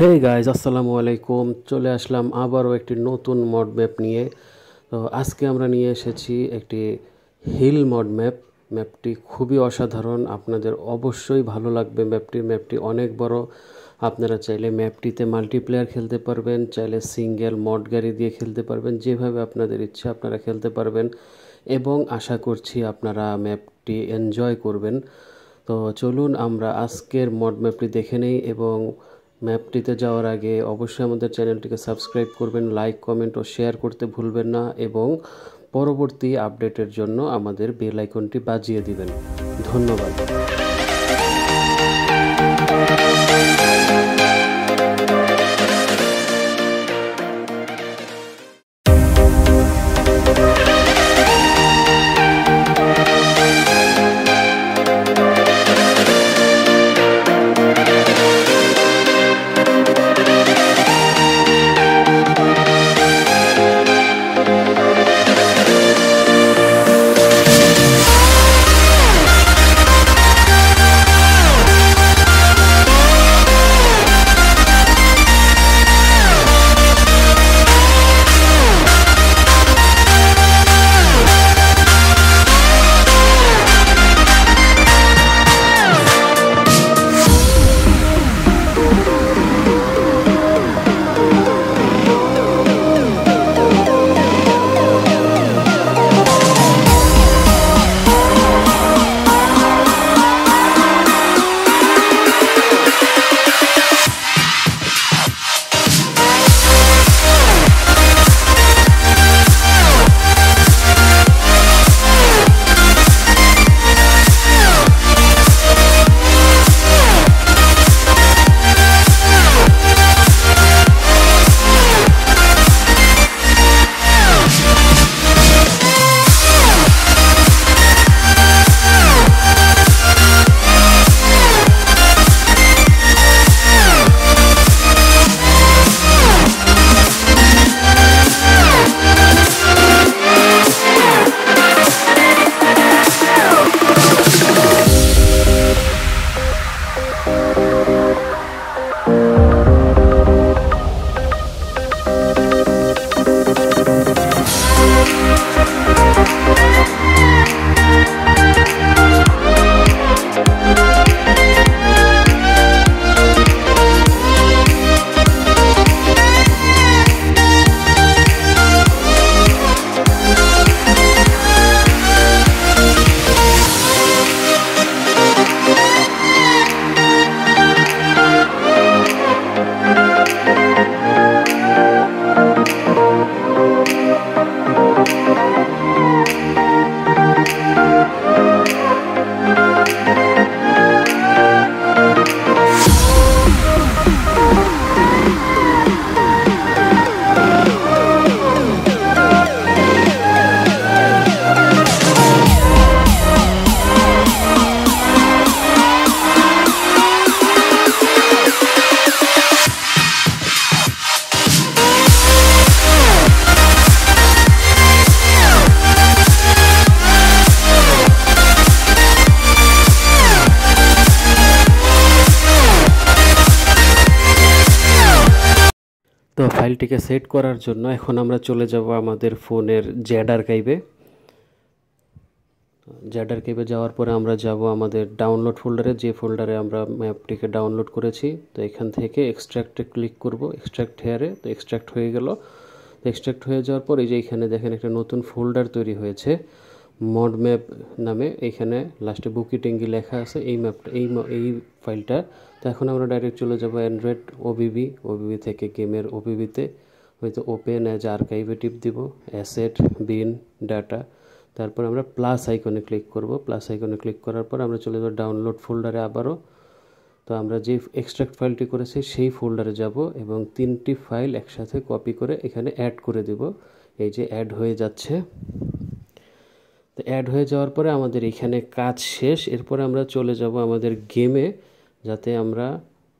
Hey guys আসসালামু আলাইকুম চলে আসলাম আবারও একটি নতুন মড ম্যাপ নিয়ে। তো আজকে আমরা নিয়ে এসেছি একটি হিল মড ম্যাপ ম্যাপটি খুবই অসাধারণ। আপনাদের অবশ্যই ভালো লাগবে ম্যাপটি ম্যাপটি অনেক বড়। আপনারা চাইলে ম্যাপটিতে মাল্টিপ্লেয়ার খেলতে পারবেন, চাইলে সিঙ্গেল মড গাড়ি দিয়ে খেলতে পারবেন, যেভাবে আপনাদের ইচ্ছা আপনারা খেলতে পারবেন। এবং আশা করছি আপনারা ম্যাপটি এনজয় করবেন। তো চলুন আমরা আজকের মড ম্যাপটি দেখে নেই এবং ম্যাপটিতে যাওয়ার আগে অবশ্যই আমাদের চ্যানেলটিকে সাবস্ক্রাইব করবেন, লাইক, কমেন্ট ও শেয়ার করতে ভুলবেন না এবং পরবর্তী আপডেটের জন্য আমাদের বেল আইকনটি বাজিয়ে দিবেন। ধন্যবাদ। তো ফাইলটিকে সেট করার জন্য এখন আমরা চলে যাব আমাদের ফোনের জ্যাড আর্কাইভে। জ্যাড আর্কাইভে যাওয়ার পরে আমরা যাব আমাদের ডাউনলোড ফোল্ডারে, যে ফোল্ডারে আমরা ম্যাপটিকে ডাউনলোড করেছি। তো এখান থেকে এক্সট্র্যাক্টে ক্লিক করব এক্সট্র্যাক্ট হেয়ারে তো এক্সট্র্যাক্ট হয়ে গেল। তো এক্সট্র্যাক্ট হয়ে যাওয়ার পর এই যে এখানে দেখেন একটা নতুন ফোল্ডার তৈরি হয়েছে। মড ম্যাপ নামে এখানে লাস্টে বুকি টেঙ্গি লেখা আছে, এই ম্যাপটা এই এই ফাইলটা তো এখন আমরা ডাইরেক্ট চলে যাব অ্যান্ড্রয়েড ওবিবি ওবিবি থেকে গেমের ওবিবিতে হয়তো ওপেন অ্যাজ আর্কাইভে টিপ দিব অ্যাসেট বিন ডাটা তারপর আমরা প্লাস আইকনে ক্লিক করব। প্লাস আইকনে ক্লিক করার পর আমরা চলে যাব ডাউনলোড ফোল্ডারে আবারও। তো আমরা যে এক্সট্রাক্ট ফাইলটি করেছি, সেই ফোল্ডারে যাব এবং তিনটি ফাইল একসাথে কপি করে এখানে অ্যাড করে দেব। এই যে অ্যাড হয়ে যাচ্ছে। তো অ্যাড হয়ে যাওয়ার পরে আমাদের এখানে কাজ শেষ। এরপরে আমরা চলে যাব আমাদের গেমে যাতে আমরা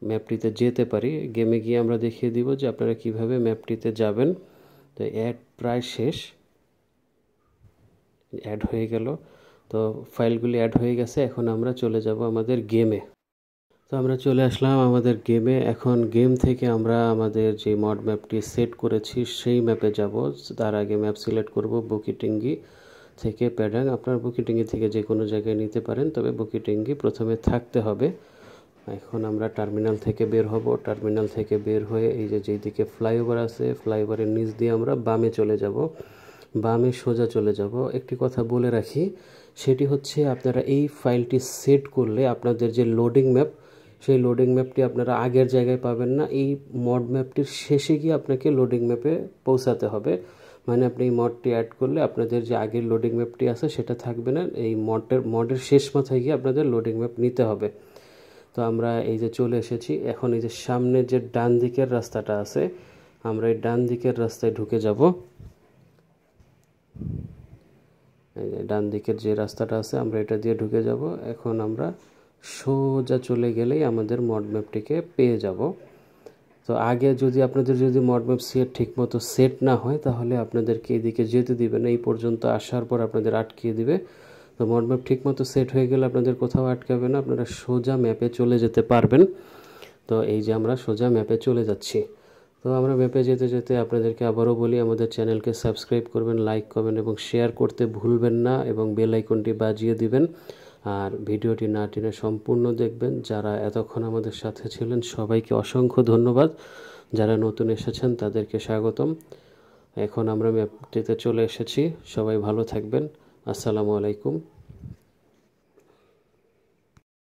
ম্যাপটিতে যেতে পারি। গেমে গিয়ে আমরা দেখিয়ে দিব যে আপনারা কীভাবে ম্যাপটিতে যাবেন। তো অ্যাড প্রায় শেষ। অ্যাড হয়ে গেল। তো ফাইলগুলি অ্যাড হয়ে গেছে। এখন আমরা চলে যাব আমাদের গেমে তো আমরা চলে আসলাম আমাদের গেমে এখন গেম থেকে আমরা আমাদের যে মড ম্যাপটি সেট করেছি, সেই ম্যাপে যাব। তার আগে ম্যাপ সিলেক্ট করব বুকিটিঙ্গি। থেকে প্যাডাং আপনার বুকিটিঙ্গি থেকে যে কোনো জায়গায় নিতে পারেন, তবে বুকিটিঙ্গি প্রথমে থাকতে হবে। এখন আমরা টার্মিনাল থেকে বের হব। টার্মিনাল থেকে বের হয়ে এই যে যেদিকে ফ্লাইওভার আছে, ফ্লাইওভারের নিচ দিয়ে আমরা বামে চলে যাব। বামে সোজা চলে যাব। একটি কথা বলে রাখি, সেটি হচ্ছে আপনারা এই ফাইলটি সেট করলে আপনাদের যে লোডিং ম্যাপ, সেই লোডিং ম্যাপটি আপনারা আগের জায়গায় পাবেন না। এই মড ম্যাপটির শেষে গিয়ে আপনাকে লোডিং ম্যাপে পৌঁছাতে হবে। মানে আপনি এই মডটি অ্যাড করলে আপনাদের যে আগের লোডিং ম্যাপটি আছে সেটা থাকবে না। এই মডের মডের শেষ মাথায় গিয়ে আপনাদের লোডিং ম্যাপ নিতে হবে। তো আমরা এই যে চলে এসেছি, এখন এই যে সামনে যে ডান দিকের রাস্তাটা আছে, আমরা এই ডান দিকের রাস্তায় ঢুকে যাব। এই যে ডান দিকের যে রাস্তাটা আছে, আমরা এটা দিয়ে ঢুকে যাব। এখন আমরা সোজা চলে গেলেই আমাদের মড ম্যাপটিকে পেয়ে যাব। তো আগে যদি আপনাদের যদি মড ম্যাপ সেট ঠিকমতো সেট না হয়, তাহলে আপনাদেরকে এদিকে যেতে দিবে না। এই পর্যন্ত আসার পর আপনাদের আটকিয়ে দিবে। তো মড ম্যাপ ঠিকমতো সেট হয়ে গেলে আপনাদের কোথাও আটকাবে না, আপনারা সোজা ম্যাপে চলে যেতে পারবেন। তো এই যে আমরা সোজা ম্যাপে চলে যাচ্ছি। তো আমরা ম্যাপে যেতে যেতে আপনাদেরকে আবারও বলি, আমাদের চ্যানেলকে সাবস্ক্রাইব করবেন, লাইক করবেন এবং শেয়ার করতে ভুলবেন না এবং বেল আইকনটি বাজিয়ে দিবেন। আর ভিডিওটি না টেনে সম্পূর্ণ দেখবেন। যারা এতক্ষণ আমাদের সাথে ছিলেন, সবাইকে অসংখ্য ধন্যবাদ। যারা নতুন এসেছেন, তাদেরকে স্বাগতম। এখন আমরা ম্যাপটিতে চলে এসেছি। সবাই ভালো থাকবেন। আসসালামু আলাইকুম।